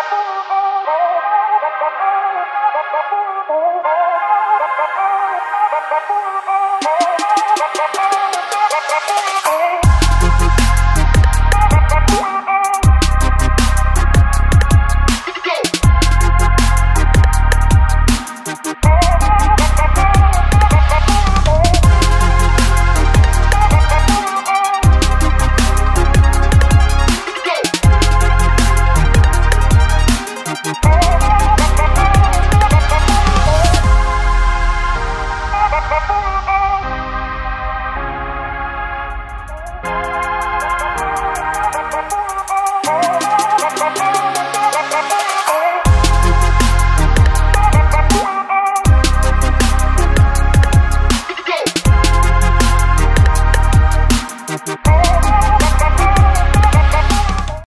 Thank you. ¡Papá!